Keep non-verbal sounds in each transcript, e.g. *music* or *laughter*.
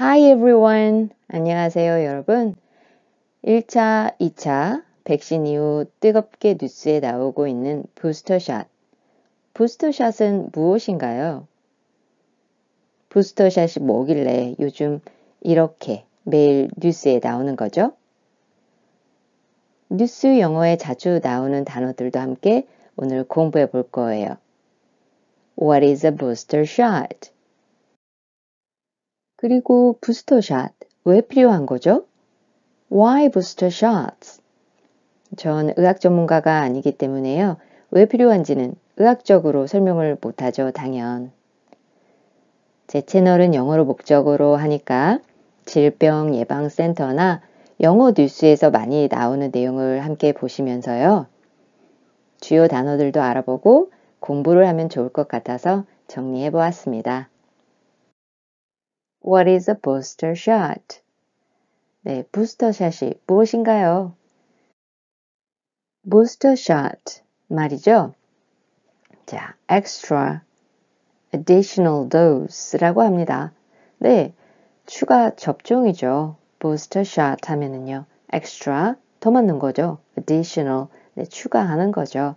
Hi everyone. 안녕하세요, 여러분. 1차, 2차 백신 이후 뜨겁게 뉴스에 나오고 있는 부스터샷. 부스터샷은 무엇인가요? 부스터샷이 뭐길래 요즘 이렇게 매일 뉴스에 나오는 거죠? 뉴스 영어에 자주 나오는 단어들도 함께 오늘 공부해 볼 거예요. What is a booster shot? 그리고 부스터샷 왜 필요한 거죠? Why booster shots? 전 의학 전문가가 아니기 때문에요. 왜 필요한지는 의학적으로 설명을 못하죠, 당연. 제 채널은 영어로 목적으로 하니까 질병 예방센터나 영어 뉴스에서 많이 나오는 내용을 함께 보시면서요. 주요 단어들도 알아보고 공부를 하면 좋을 것 같아서 정리해 보았습니다. What is a booster shot? 네, 부스터샷이 무엇인가요? booster shot 말이죠. 자, extra, additional dose라고 합니다. 네, 추가 접종이죠. booster shot 하면은요. extra, 더 맞는 거죠. additional, 네, 추가하는 거죠.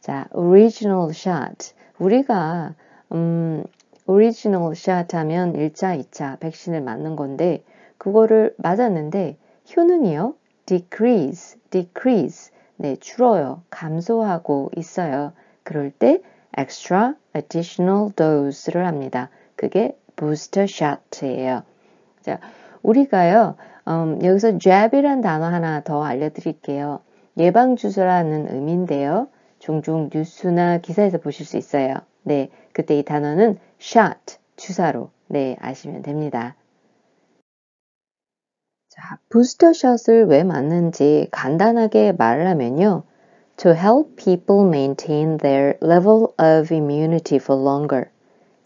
자, original shot. 우리가 음, original shot 하면 1차, 2차 백신을 맞는 건데 그거를 맞았는데 효능이요. decrease, decrease. 네, 줄어요. 감소하고 있어요. 그럴 때 extra, additional dose를 합니다. 그게 booster shot예요. 자, 우리가요. 음, 여기서 jab이란 단어 하나 더 알려드릴게요. 예방 주사라는 의미인데요. 종종 뉴스나 기사에서 보실 수 있어요. 네, 그때 이 단어는 shot, 주사로 네, 아시면 됩니다. 자, 부스터샷을 왜 맞는지 간단하게 말을 하면요. To help people maintain their level of immunity for longer.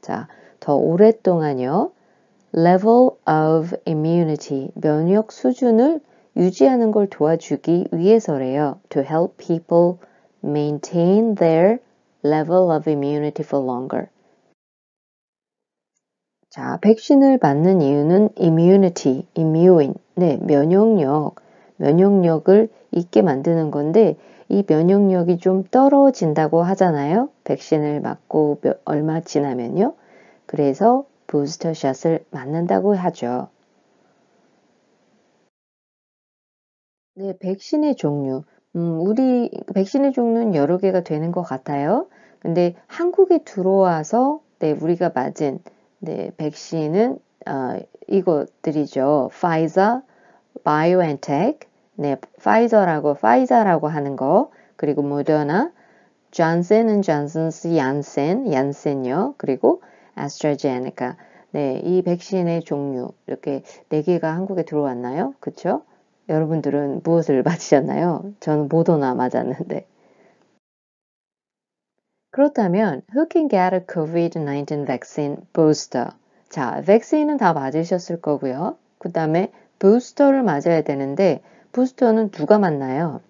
자, 더 오랫동안요. level of immunity, 면역 수준을 유지하는 걸 도와주기 위해서래요. To help people maintain their level of immunity for longer. 자, 백신을 맞는 이유는 immunity, immune, 네, 면역력, 면역력을 있게 만드는 건데 이 면역력이 좀 떨어진다고 하잖아요. 백신을 맞고 몇, 얼마 지나면요. 그래서 부스터샷을 맞는다고 하죠. 네, 백신의 종류. 음, 우리 백신의 종류는 여러 개가 되는 것 같아요. 근데 한국에 들어와서 네, 우리가 맞은 네, 백신은 어, 이것들이죠. 파이저, 바이오엔텍, 네, 파이저라고 파이자라고 하는 거, 그리고 모더나, 존슨은 존슨스 얀센, 얀센요. 그리고 아스트라제네카. 네, 이 백신의 종류 이렇게 네 개가 한국에 들어왔나요? 그렇죠? 여러분들은 무엇을 맞으셨나요? 저는 모더나 맞았는데. 그렇다면 who can get a COVID-19 vaccine booster? 자, 백신은 다 맞으셨을 거고요. 그 다음에 부스터를 맞아야 되는데 부스터는 누가 맞나요?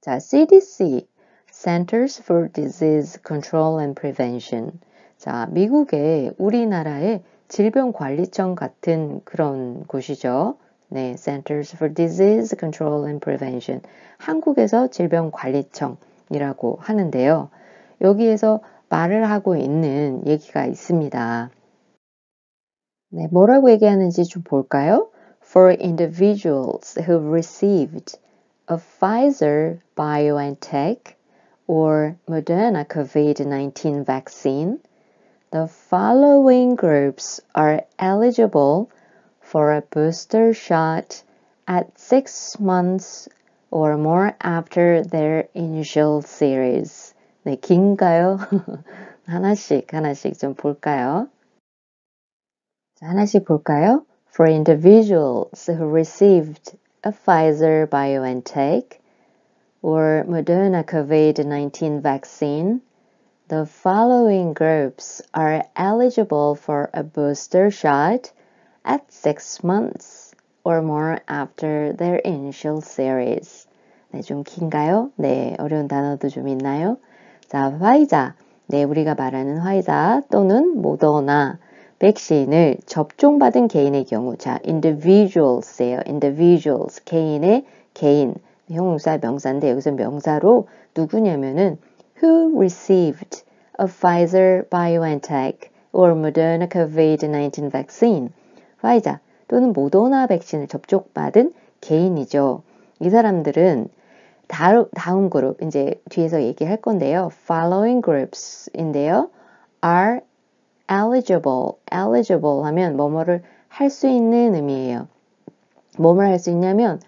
자, CDC, Centers for Disease Control and Prevention. 자, 미국의 우리나라의 질병관리청 같은 그런 곳이죠. 네, Centers for Disease Control and Prevention. 한국에서 질병관리청이라고 하는데요. 여기에서 말을 하고 있는 얘기가 있습니다. 네, 뭐라고 얘기하는지 좀 볼까요? For individuals who received a Pfizer BioNTech or Moderna COVID-19 vaccine, the following groups are eligible for a booster shot at six months or more after their initial series. 네, 긴가요? *laughs* 하나씩, 하나씩 좀 볼까요? 자, 하나씩 볼까요? For individuals who received a Pfizer BioNTech or Moderna COVID-19 vaccine, the following groups are eligible for a booster shot at six months or more after their initial series. 네, 좀 긴가요? 네, 어려운 단어도 좀 있나요? 자, 화이자. 네, 우리가 말하는 화이자 또는 모더나 백신을 접종받은 개인의 경우, 자, individuals예요. individuals, 개인의 개인, 형용사 명사인데 여기서 명사로 누구냐면은 who received a Pfizer BioNTech or Moderna COVID-19 vaccine, 화이자 또는 모더나 백신을 접종받은 개인이죠. 이 사람들은 다음 그룹 이제 뒤에서 얘기할 건데요. following groups인데요. are eligible, eligible 하면 뭐뭐를 할 수 있는 의미예요. 뭐뭘 할 수 있냐면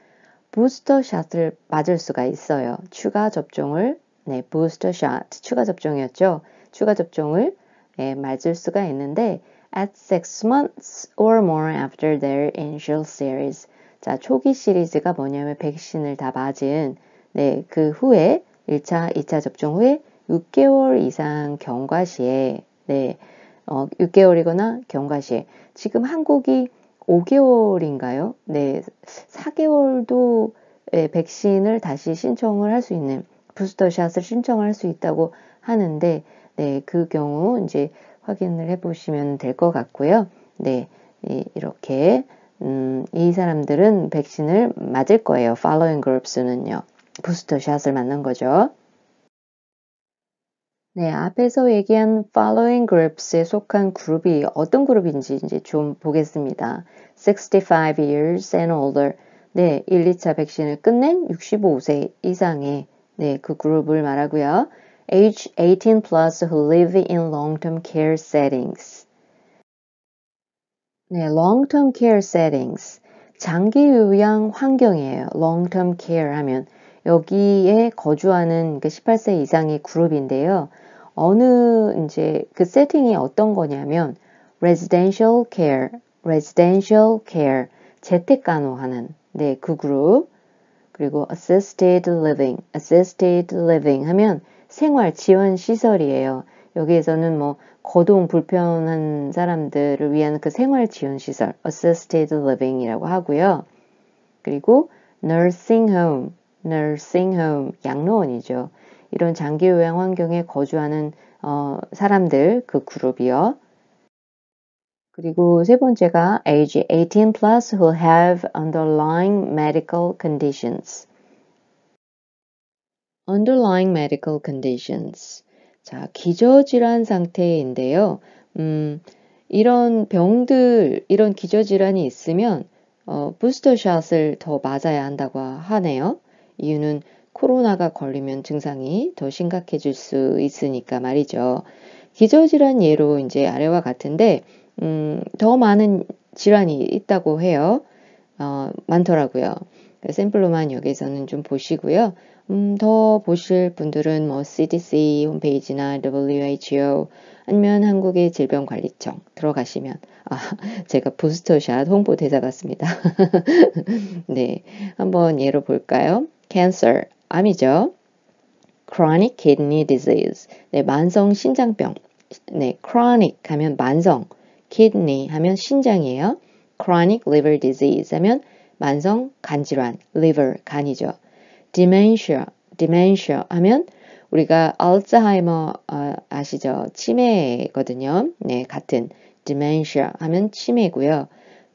부스터 샷을 맞을 수가 있어요. 추가 접종을 네, 부스터 샷 추가 접종이었죠. 추가 접종을 네, 맞을 수가 있는데 at six months or more after their initial series. 자, 초기 시리즈가 뭐냐면 백신을 다 맞은 네, 그 후에 1차, 2차 접종 후에 6개월 이상 경과 시에 네, 어, 6개월이거나 경과 시에 지금 한국이 5개월인가요? 네, 4개월도 예, 백신을 다시 신청을 할 수 있는 부스터샷을 신청할 수 있다고 하는데 네, 그 경우 이제 확인을 해 보시면 될 것 같고요. 네, 이렇게 음, 이 사람들은 백신을 맞을 거예요. following groups는요. 부스터샷을 맞는 거죠. 네, 앞에서 얘기한 following groups에 속한 그룹이 어떤 그룹인지 이제 좀 보겠습니다. 65 years and older. 네, 1, 2차 백신을 끝낸 65세 이상의 네, 그 그룹을 말하고요. Age 18 plus who live in long-term care settings. 네, long-term care settings. 장기 요양 환경이에요. long-term care 하면 여기에 거주하는 그 18세 이상의 그룹인데요. 어느 이제 그 세팅이 어떤 거냐면 residential care, residential care 재택 간호하는 네, 그 그룹. 그리고 assisted living, assisted living 하면 생활 지원 시설이에요. 여기에서는 뭐 거동 불편한 사람들을 위한 그 생활 지원 시설, assisted living이라고 하고요. 그리고 nursing home, nursing home, 양로원이죠. 이런 장기 요양 환경에 거주하는 어, 사람들 그 그룹이요. 그리고 세 번째가 age 18 plus who have underlying medical conditions. Underlying medical conditions. 자, 기저질환 상태인데요. 음, 이런 병들, 이런 기저질환이 있으면 어, 부스터샷을 더 맞아야 한다고 하네요. 이유는 코로나가 걸리면 증상이 더 심각해질 수 있으니까 말이죠. 기저질환 예로 이제 아래와 같은데 음, 더 많은 질환이 있다고 해요. 어, 많더라고요. 샘플로만 여기서는 좀 보시고요. 음, 더 보실 분들은 뭐 CDC 홈페이지나 WHO 아니면 한국의 질병관리청 들어가시면 아, *laughs* 제가 부스터샷 홍보 대사 같습니다. *laughs* 네, 한번 예로 볼까요? cancer, 암이죠. chronic kidney disease, 네, 만성 신장병. 네, chronic 하면 만성, kidney 하면 신장이에요. chronic liver disease 하면 만성 간질환, liver 간이죠. Dementia, dementia 하면 우리가 알츠하이머 어, 아시죠? 치매거든요. 네, 같은 dementia 하면 치매고요.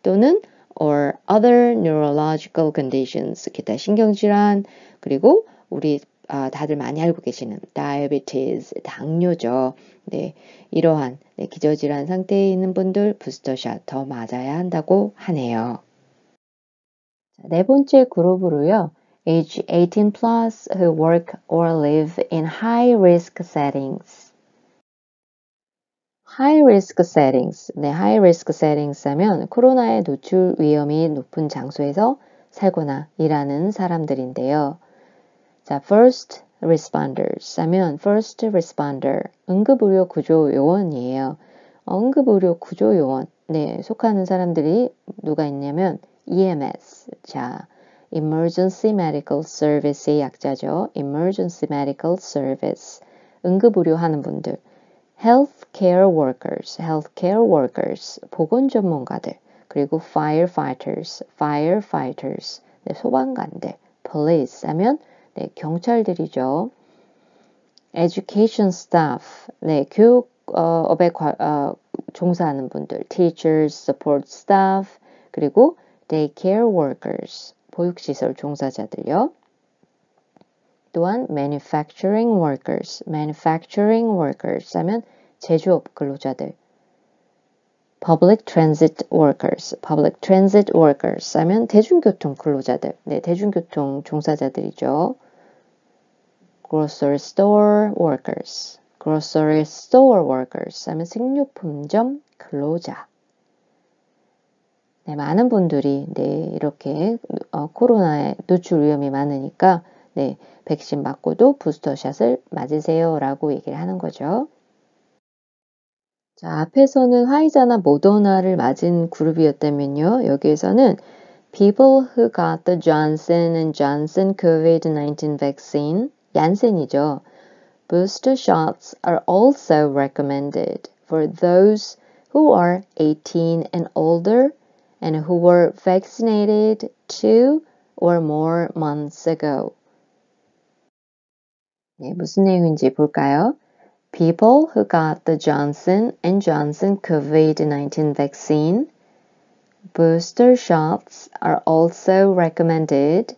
또는 or other neurological conditions, 기타 신경질환, 그리고 우리 아, 다들 많이 알고 계시는 diabetes, 당뇨죠. 네, 이러한 네, 기저질환 상태에 있는 분들 부스터샷 더 맞아야 한다고 하네요. 네 번째 그룹으로요. Age 18 plus who work or live in high risk settings. high risk settings. 네, high risk settings 하면 코로나에 노출 위험이 높은 장소에서 살거나 일하는 사람들인데요. 자, first responders 하면 first responder 응급의료 구조 요원이에요. 응급의료 구조 요원 네, 속하는 사람들이 누가 있냐면 EMS. 자, Emergency Medical Service의 약자죠. Emergency Medical Service. 응급의료 하는 분들. Healthcare Workers, Healthcare Workers, 보건 전문가들. 그리고 Firefighters, Firefighters, 네, 소방관들. Police 하면 네, 경찰들이죠. education staff, 네, 교육업에 과, 어, 종사하는 분들, teachers, support staff, 그리고 daycare workers, 보육시설 종사자들요. 또한 manufacturing workers, manufacturing workers 하면 제조업 근로자들. public transit workers, public transit workers 하면 대중교통 근로자들, 네, 대중교통 종사자들이죠. grocery store workers, grocery store workers 하면 식료품점 근로자. 네, 많은 분들이 네, 이렇게 어, 코로나에 노출 위험이 많으니까 네, 백신 맞고도 부스터샷을 맞으세요라고 얘기를 하는 거죠. 자, 앞에서는 화이자나 모더나를 맞은 그룹이었다면요. 여기에서는 people who got the Johnson and Johnson COVID-19 vaccine, 얀센이죠. Booster shots are also recommended for those who are 18 and older and who were vaccinated two or more months ago. 네, 무슨 내용인지 볼까요? People who got the Johnson and Johnson COVID-19 vaccine booster shots are also recommended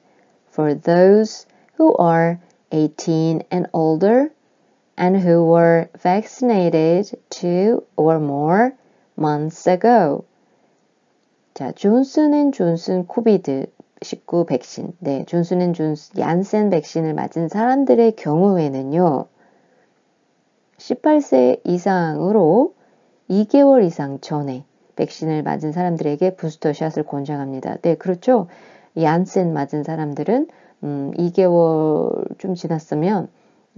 for those who are 18 and older and who were vaccinated two or more months ago. 자, 존슨 앤 존슨 COVID 19 백신, 네, 존슨 앤 존슨 얀센 백신을 맞은 사람들의 경우에는요, 18세 이상으로 2개월 이상 전에 백신을 맞은 사람들에게 부스터샷을 권장합니다. 네, 그렇죠. 얀센 맞은 사람들은 음, 2개월 좀 지났으면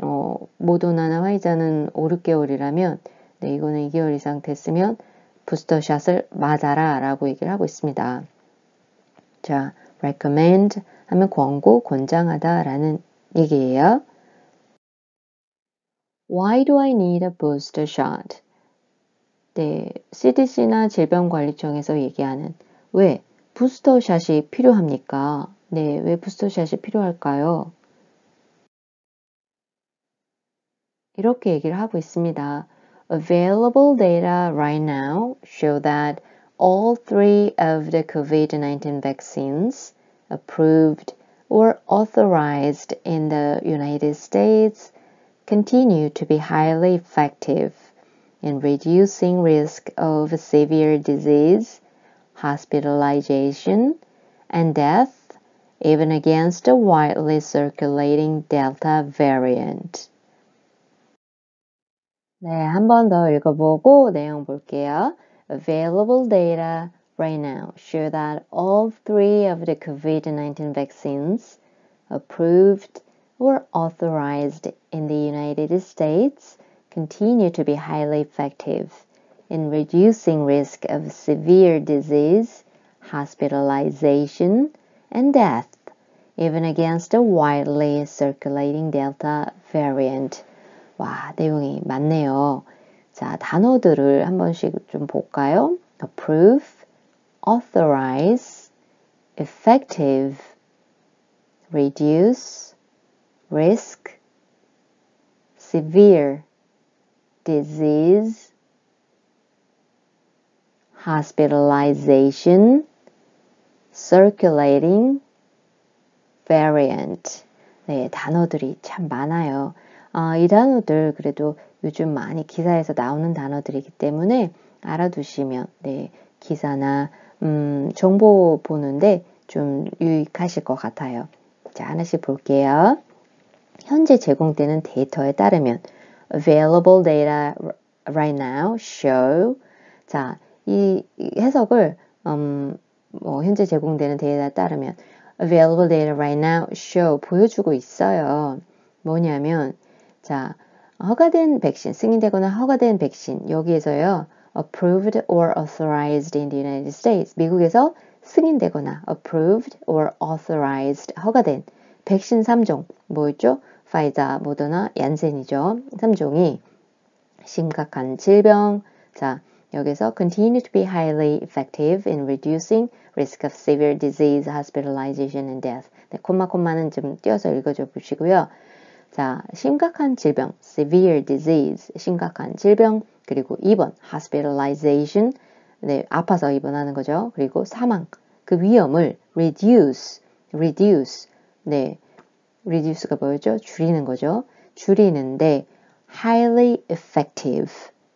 어, 모더나나 화이자는 5, 6개월이라면 네, 이거는 2개월 이상 됐으면 부스터샷을 맞아라 라고 얘기를 하고 있습니다. 자, recommend 하면 권고, 권장하다 라는 얘기예요. Why do I need a booster shot? 네, CDC나 질병관리청에서 얘기하는 왜 부스터샷이 필요합니까? 네, 왜 부스터샷이 필요할까요? 이렇게 얘기를 하고 있습니다. Available data right now show that all three of the COVID-19 vaccines approved or authorized in the United States continue to be highly effective in reducing risk of severe disease, hospitalization, and death, even against a widely circulating Delta variant. 네, 한 번 더 읽어보고 내용 볼게요. Available data right now show that all three of the COVID-19 vaccines approved or authorized in the United States continue to be highly effective in reducing risk of severe disease, hospitalization, and death, even against a widely circulating Delta variant. 와, 내용이 많네요. 자, 단어들을 한 번씩 좀 볼까요? approve, authorize, effective, reduce, risk, severe, disease, hospitalization, circulating, variant. 네, 단어들이 참 많아요. 아, 이 단어들 그래도 요즘 많이 기사에서 나오는 단어들이기 때문에 알아두시면 네, 기사나 음, 정보 보는데 좀 유익하실 것 같아요. 자, 하나씩 볼게요. 현재 제공되는 데이터에 따르면 available data right now show 자, 이, 해석을 음, 뭐 현재 제공되는 데이터에 따르면 available data right now show 보여주고 있어요. 뭐냐면 자, 허가된 백신, 승인되거나 허가된 백신 여기에서요. approved or authorized in the United States 미국에서 승인되거나 approved or authorized 허가된 백신 3종 뭐였죠? 파이자, 모더나, 얀센이죠. 3종이 심각한 질병 자, 여기서 continue to be highly effective in reducing risk of severe disease, hospitalization and death. 네, 콤마 콤마는 좀 띄어서 읽어줘 보시고요. 자, 심각한 질병, severe disease, 심각한 질병. 그리고 2번, hospitalization, 네, 아파서 입원하는 거죠. 그리고 사망, 그 위험을 reduce, reduce, 네, reduce가 뭐였죠? 줄이는 거죠. 줄이는데 highly effective,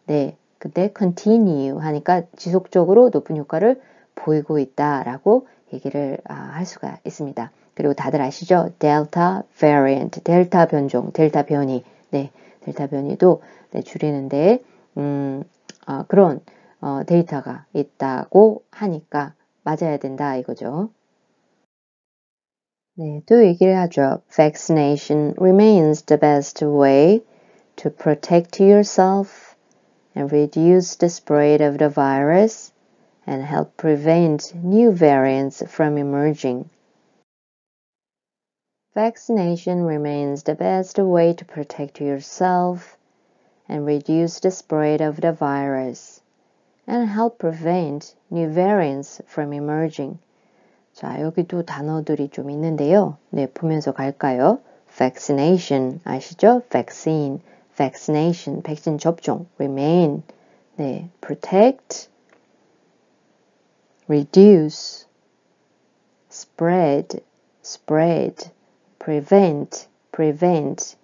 네, 근데 continue 하니까 지속적으로 높은 효과를 보이고 있다라고 얘기를 아, 할 수가 있습니다. 그리고 다들 아시죠? 델타 variant, 델타 변종, 델타 변이, 네, 델타 변이도 네, 줄이는데 음, 어, 그런 어, 데이터가 있다고 하니까 맞아야 된다 이거죠. 네, 또 얘기를 하죠. Vaccination remains the best way to protect yourself and reduce the spread of the virus and help prevent new variants from emerging. Vaccination remains the best way to protect yourself and reduce the spread of the virus and help prevent new variants from emerging. 자, 여기도 단어들이 좀 있는데요. 네, 보면서 갈까요? vaccination 아시죠? vaccine, vaccination, 백신 접종, remain, 네, protect, reduce, spread, spread, prevent, prevent,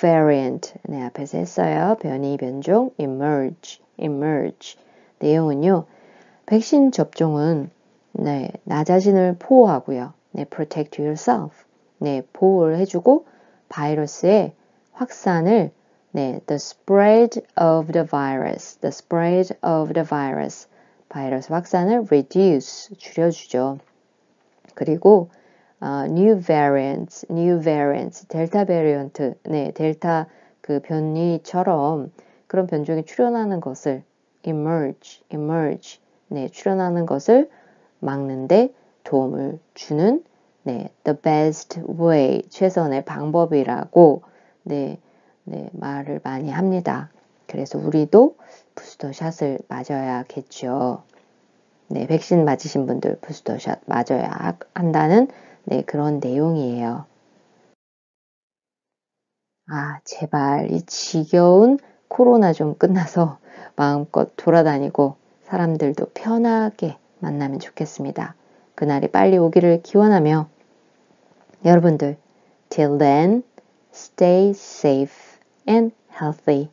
variant. 네, 앞에서 했어요. 변이, 변종, emerge, emerge. 내용은요. 백신 접종은 네, 나 자신을 보호하고요. 네, protect yourself. 네, 보호를 해주고 바이러스의 확산을 네, the spread of the virus, the spread of the virus. 바이러스 확산을 reduce, 줄여주죠. 그리고 어, new variants, new variants, 델타 베리언트, 네, 델타 그 변이처럼 그런 변종이 출현하는 것을 emerge, emerge, 네, 출현하는 것을 막는데 도움을 주는 네, the best way, 최선의 방법이라고 네, 네, 말을 많이 합니다. 그래서 우리도 부스터샷을 맞아야겠죠. 네, 백신 맞으신 분들 부스터샷 맞아야 한다는 네, 그런 내용이에요. 아, 제발 이 지겨운 코로나 좀 끝나서 *laughs* 마음껏 돌아다니고 사람들도 편하게 만나면 좋겠습니다. 그날이 빨리 오기를 기원하며 여러분들 till then stay safe and healthy.